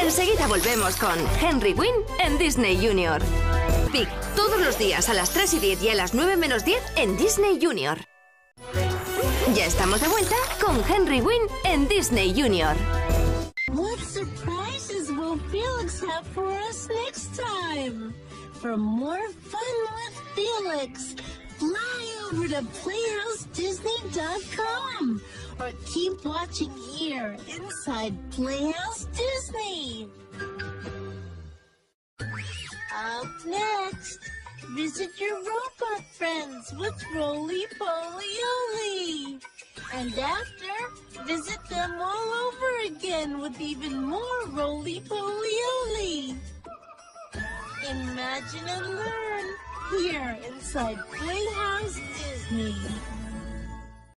Enseguida volvemos con Henry Wynn en Disney Junior. Pic, todos los días a las 3 y 10 y a las 9 menos 10 en Disney Junior. Ya estamos de vuelta con Henry Wynn en Disney Junior. What surprises will Felix have for us next time? For more fun fly over to PlayhouseDisney.com or keep watching here inside Playhouse Disney. Up next, visit your robot friends with Rolie Polie Olie. And after, visit them all over again with even more Rolie Polie Olie. Imagine and learn here inside Playhouse Disney.